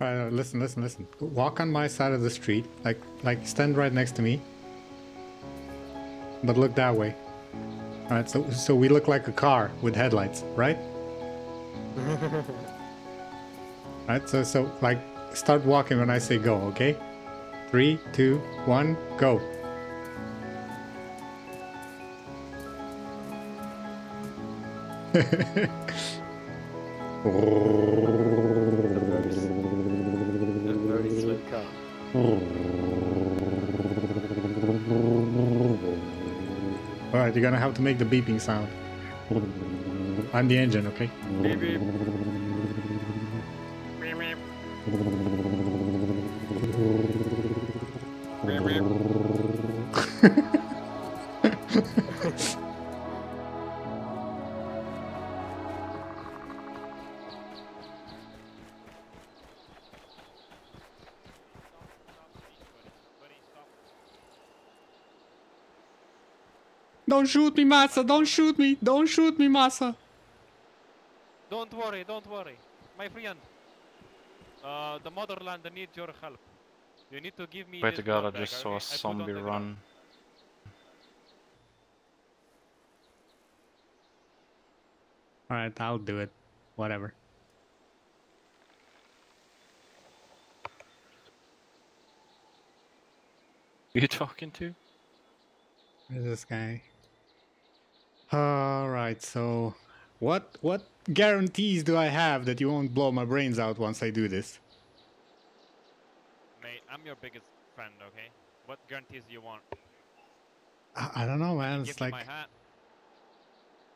Alright, listen, listen, listen. Walk on my side of the street, like, like stand right next to me, but look that way. All right, so so we look like a car with headlights, right? Right, so so like start walking when I say go, okay? Three, two, one, go. car. All right, you're gonna have to make the beeping sound. I'm the engine, okay? Beep, beep. Beep, beep. Beep, beep. shoot me, Massa! Don't shoot me! Don't shoot me, Massa! Don't worry, don't worry. My friend. Uh, the motherland needs your help. You need to give me Wait this to God, I just saw a okay? I put on zombie run. All right, I'll do it. Whatever. Who you talking to? Where's this guy? All right, so what what guarantees do I have that you won't blow my brains out once I do this? Mate, I'm your biggest friend, okay? What guarantees do you want? I, I don't know, man. give It's you like my hat.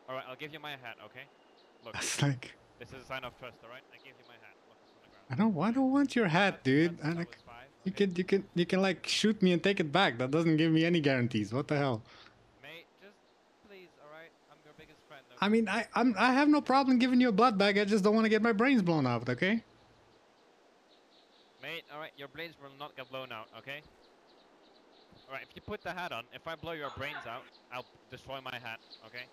Alright, I'll give you my hat, okay? Look, it's like this is a sign of trust, alright? I give you my hat. Look, it's on the ground. I don't I don't want your hat, dude. that's I like you okay? can you can you can like shoot me and take it back. That doesn't give me any guarantees. What the hell? Mate, just please, alright? I'm your biggest friend, okay? I mean, I I'm I have no problem giving you a blood bag. I just don't want to get my brains blown out. Okay? Mate, alright, your brains will not get blown out, okay? Alright, if you put the hat on, if I blow your brains out, I'll destroy my hat, okay?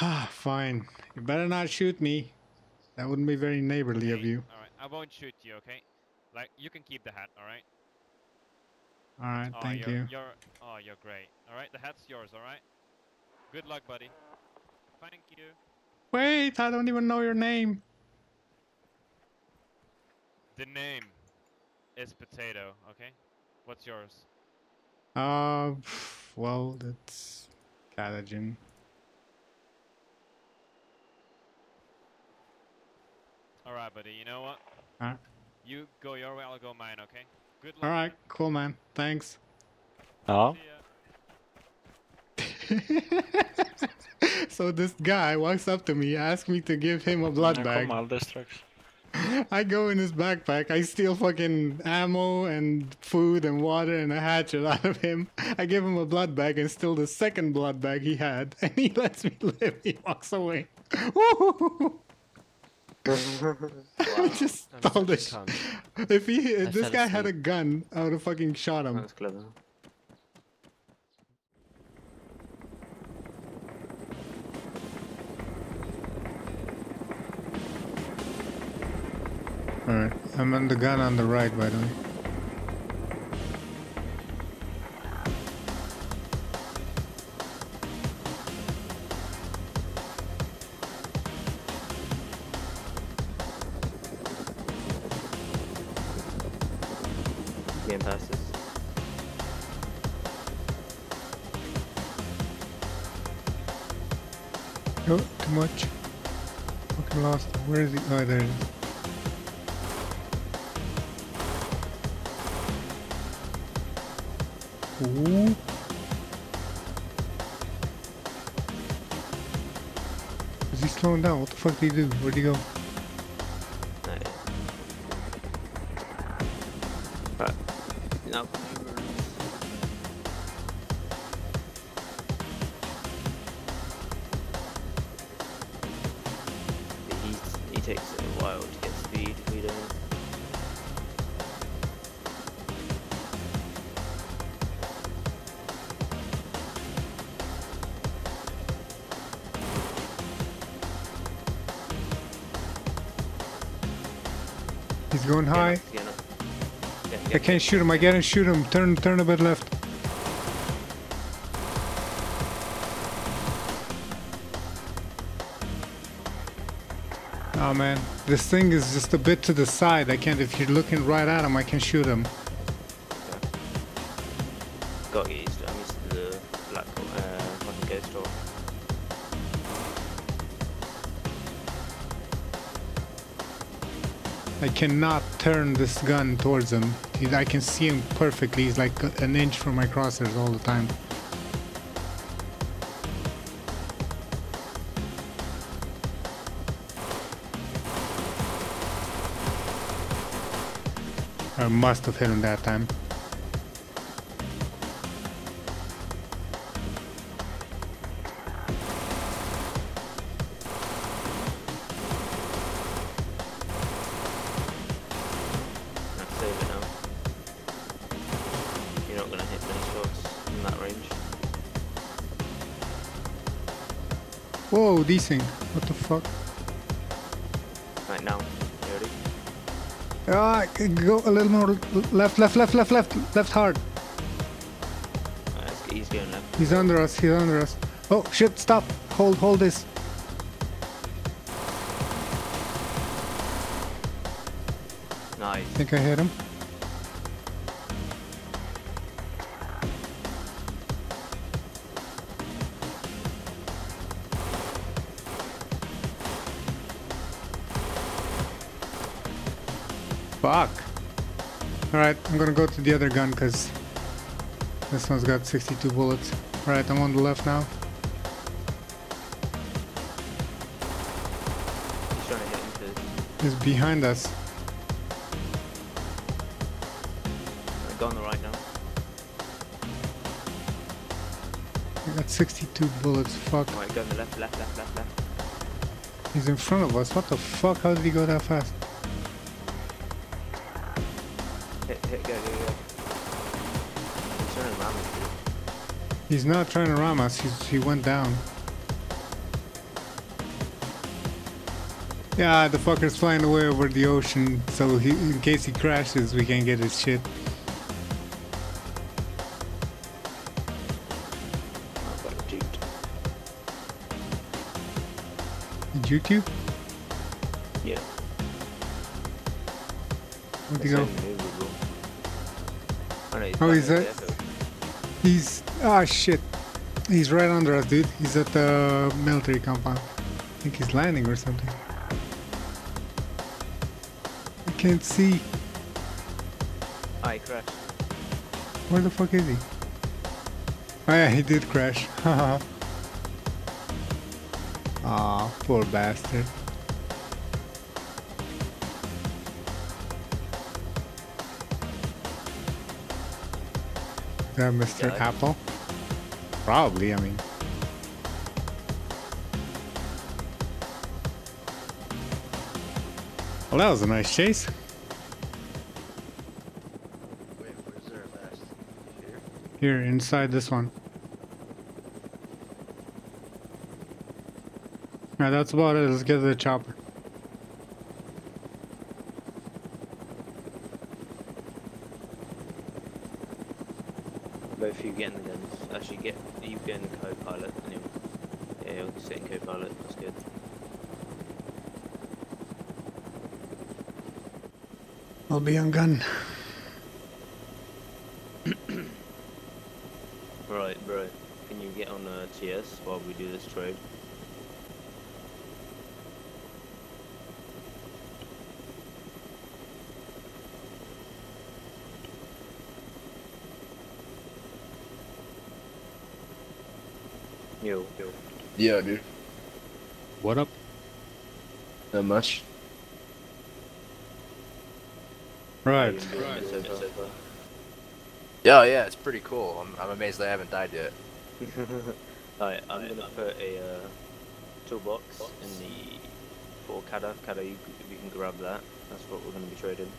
Ah, fine. You better not shoot me. That wouldn't be very neighborly of you. Alright, I won't shoot you, okay? Like, you can keep the hat, alright? All right, Oh, thank you're, you. You're, oh, you're great. Alright, the hat's yours, alright? Good luck, buddy. Thank you. Wait, I don't even know your name. The name is Potato, okay? What's yours? Uh, well, that's Catagen. Alright, buddy, you know what? Alright. You go your way, I'll go mine, okay? Good luck. All right, cool, man. Thanks. Ja. See ya. so this guy walks up to me, asks me to give him a blood Jag bag. kommer alldeles strax. I go in his backpack, I steal fucking ammo and food and water and a hatchet out of him. I give him a blood bag and steal the second blood bag he had, and he lets me live. He walks away. I just I'm stole such a this. cunt. If he, if I this fell guy had a asleep. gun, I would have fucking shot him. That's clever. Alright, I'm on the gun on the right, by the way. Is he slowing down? What the fuck did he do? Where'd he go? I can't shoot him. I can't shoot him. Turn, turn a bit left. Oh man, this thing is just a bit to the side. I can't. If you're looking right at him, I can shoot him. Cannot turn this gun towards him. I can see him perfectly. He's like an inch from my crosshairs all the time. I must have hit him that time. Whoa, these things. What the fuck? Right now. Ah, go a little more left, left, left, left, left, left hard. He's going left. He's under us. He's under us. Oh shit! Stop. Hold, hold this. Nice. I think I hit him. Fuck. Alright, I'm gonna go to the other gun because this one's got 62 bullets. Alright, I'm on the left now. He's trying to hit into He's behind us. Right, go on the right now. I got 62 bullets. Fuck. Right, go on the left, left, left, left, left. He's in front of us. What the fuck? How did he go that fast? Hit, go, go, go. He's trying to ram us, dude. He's not trying to ram us. He's, he went down. Yeah, the fucker's flying away over the ocean, so he, in case he crashes, we can get his shit. I've got a. Did you? Yeah. Where'd he go? Oh, he's oh, he's at the there? He's ah shit. He's right under us, dude. He's at the military compound. I think he's landing or something. I can't see. I crashed. Where the fuck is he? Oh yeah, he did crash. Haha. Aw, poor bastard. That Mr. died? Apple? Probably, I mean. Well, that was a nice chase. Wait, where's their last? Here? Here, inside this one. Yeah, that's about it. Let's get to the chopper. Both of you get in the guns. Actually, get you get in co-pilot. And he'll, yeah, he'll sit in co-pilot. That's good. I'll be on gun. Right, bro. Can you get on uh, TS while we do this trade? Yeah, dude. What up? Not much. How Right. you been doing so far? So far? Yeah, yeah, it's pretty cool. I'm, I'm amazed they haven't died yet. Alright, I'm gonna put a uh, toolbox in the for Kada. Kada, you, you can grab that. That's what we're gonna be trading.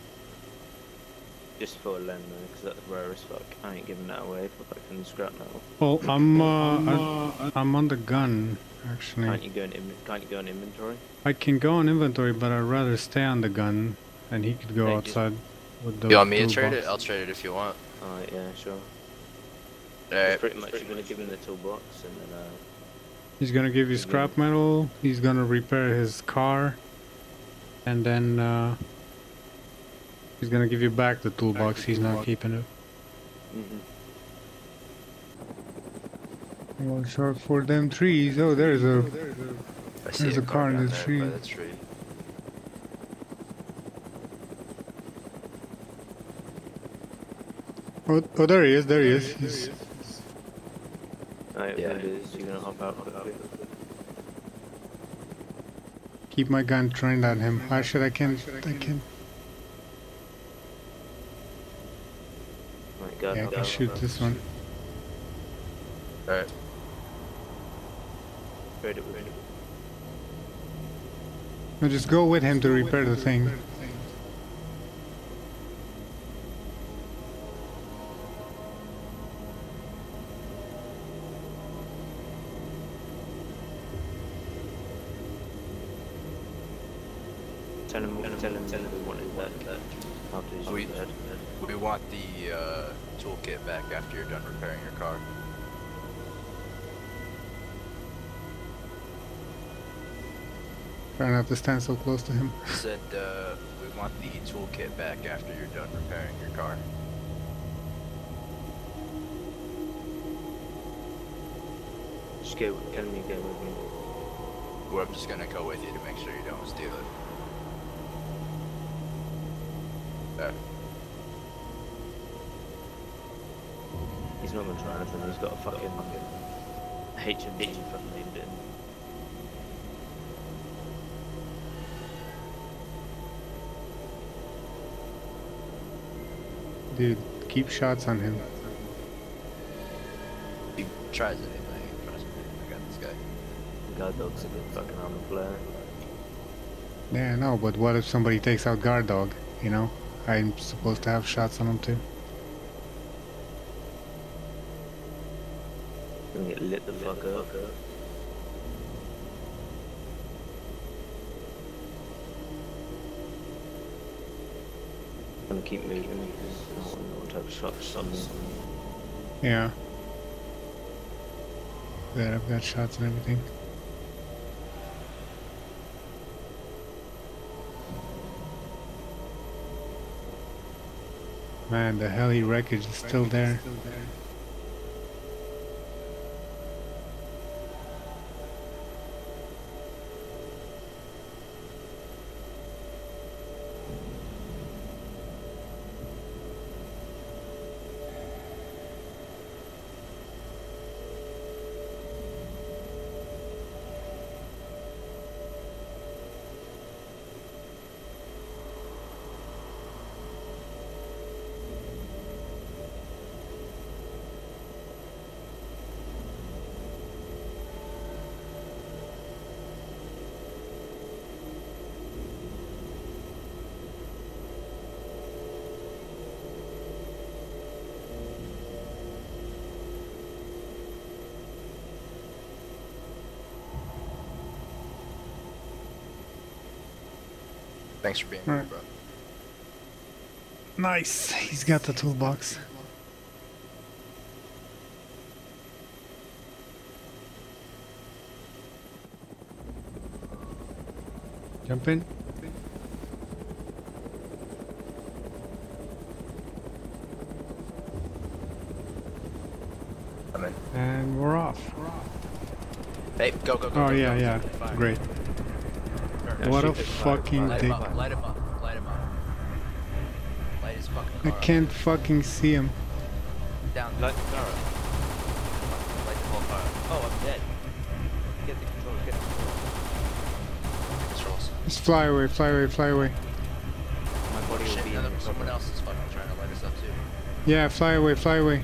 Just for Len though, because that's rare as fuck. I ain't giving that away for fucking scrap metal. Well, I'm uh, I, I'm on the gun actually. Can't you go in can't you go in inventory? I can go on inventory, but I'd rather stay on the gun. and he could go Yeah, just- outside with the You want me to trade toolbox. it? I'll trade it if you want. Alright, yeah, sure. It's Alright. pretty much you're gonna give him the toolbox and then uh, He's gonna give you scrap metal. He's gonna repair his car, and then uh, he's gonna give you back the toolbox. He's not keeping it. mhm. Watch out for them trees. Oh, there's a. I see There's a car in the there tree. tree. Oh, oh, there he is. There he is. He's, Alright, Yeah. yeah. it is. You're gonna hop out quickly. keep my gun trained on him. Actually, I can't. I can. Right, go, Yeah, I can go, shoot this one. Alright. Trade it with. No, just go with him to repair the thing. Try not have to stand so close to him. Said uh, we want the toolkit back after you're done repairing your car. Just go, tell him you go with me. Well, I'm just gonna go with you to make sure you don't steal it. Uh, He's not gonna try anything. He's got a fucking HMG fucking named it. Dude, keep shots on him. he tries anything. Trust me, I got this guy. Guard dog's a good fucking Arma player. Yeah, no, but what if somebody takes out guard dog? You know, I'm supposed to have shots on him too. Gonna get lit the fuck up. Gonna keep moving want to have shots on. Yeah. There, I've got shots and everything. Man, the heli wreckage is still there. Thanks for being All here, bro. Nice. He's got the toolbox. Jump in. I'm in. And we're off. Hey, go, go, go. Oh go, yeah, go. yeah. Great. Yeah, What a shoot fire, fucking Light dick. him up, light him up, light him up. Light his fucking I car up. can't fucking see him. Down. Light the car up. Light the whole car up. Oh, I'm dead. Get the controller, get the controller. Controls. Just fly away, fly away, fly away. My body will Shit, be another, someone else is fucking trying to light us up too. Yeah, fly away, fly away.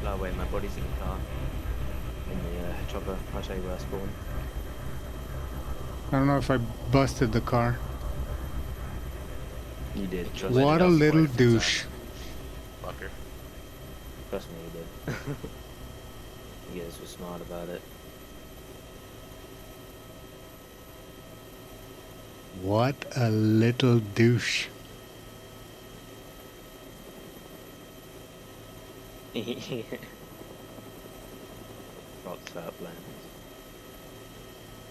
Fly away, my body's in the car. In the uh, chopper. I'll show you where I spawn. I don't know if I busted the car. You did. Trust What a little quite a few douche. Fucker. Trust me, you did. you guys were smart about it. What a little douche. Without.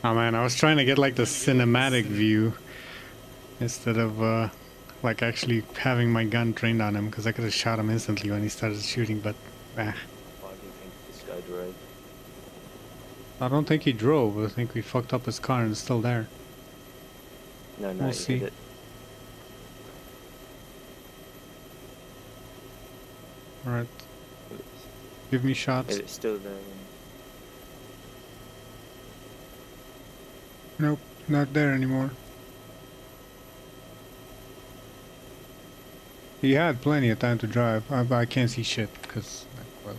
Oh man, I was trying to get like the cinematic view instead of uh, like actually having my gun trained on him because I could have shot him instantly when he started shooting, but ah. Why do you think this guy drove? I don't think he drove. I think we fucked up his car and it's still there. No, no, We'll see. did it. Alright, give me shots. It's still there, then Nope, not there anymore. He had plenty of time to drive. I, I can't see shit because, well,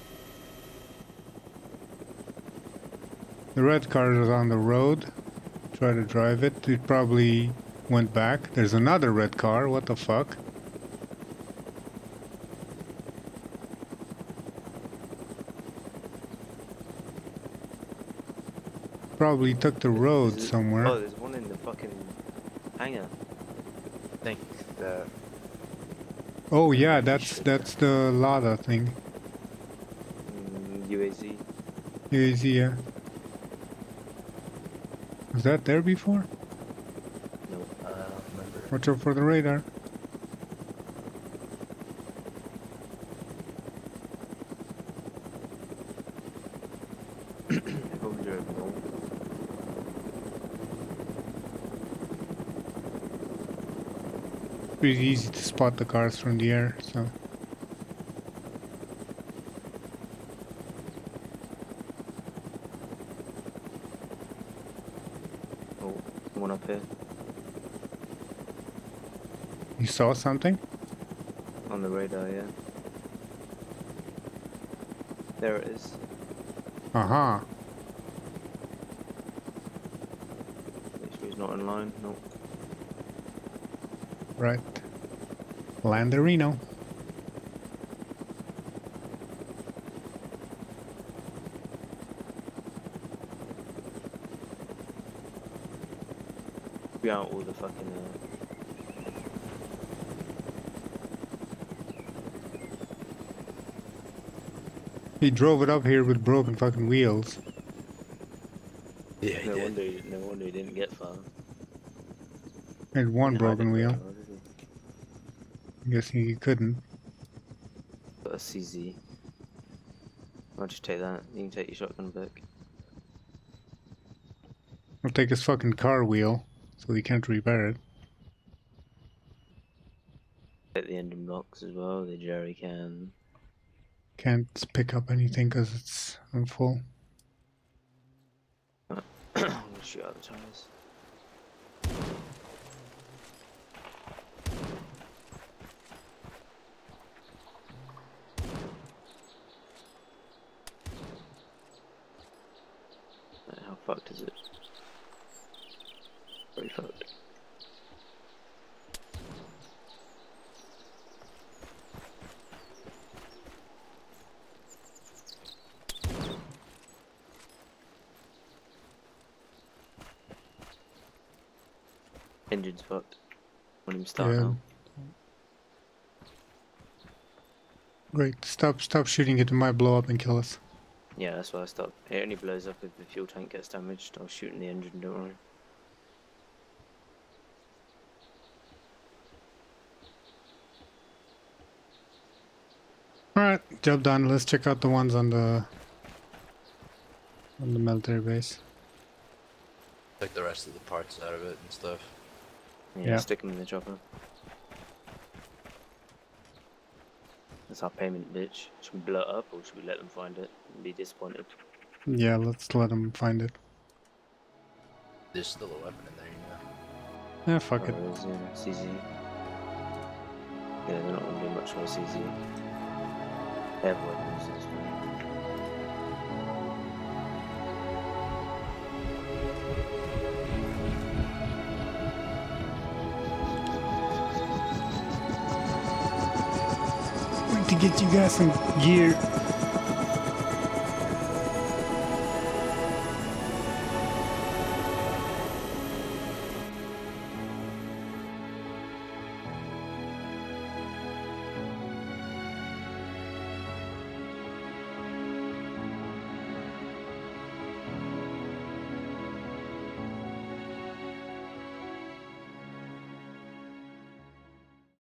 the red car is on the road. Try to drive it. It probably went back. There's another red car. What the fuck? Probably took the road somewhere. Oh, there's one in the fucking hangar. I think that Oh yeah, that's that's the Lada thing. Mm, UAZ. UAZ, yeah. Was that there before? No. I don't remember. Watch out for the radar. I probably drove wrong. Pretty easy to spot the cars from the air, so. Oh, one up here You saw something? on the radar, yeah. There it is. Aha. Make sure he's not in line. Nope. Right. Landerino. We aren't all the fucking. Uh... He drove it up here with broken fucking wheels. Yeah, he No did. wonder, he, no wonder he didn't get far. Had one He broken hardly wheel. got far, did he? I'm guessing he couldn't. Got a CZ. I'll just take that. You can take your shotgun back. I'll take his fucking car wheel, so he can't repair it. Take the end engine blocks as well, the jerry can. Can't pick up anything because it's I'm full. Shoot out the tires. How fucked is it? Pretty fucked. Engine's fucked. Won't even start Yeah. now. Great. Stop stop shooting it. It might blow up and kill us. Yeah, that's why I stopped. It only blows up if the fuel tank gets damaged. I'll shoot in the engine, don't worry. Alright, job done. Let's check out the ones on the on the military base. Take the rest of the parts out of it and stuff. Yeah, Yeah. them in the chopper. That's our payment, bitch. Should we blow it up or should we let them find it and be disappointed? Yeah, let's let them find it. There's still a weapon in there, you know. Yeah, fuck Oh, it. there is, yeah, CZ. Yeah, they're not gonna do much for a CZ. They have weapons, to get you guys some gear.